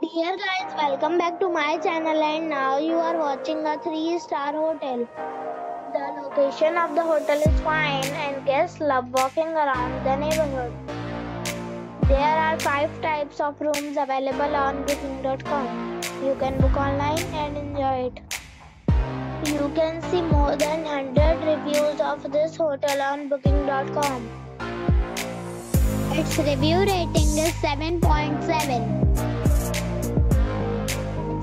Dear guys, welcome back to my channel and now you are watching a 3 star hotel. The location of the hotel is fine and guests love walking around the neighborhood. There are 5 types of rooms available on booking.com. You can book online and enjoy it. You can see more than 100 reviews of this hotel on booking.com. Its review rating is 7.7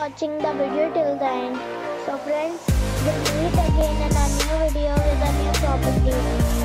watching the video till the end. So friends, we'll meet again in a new video with a new property.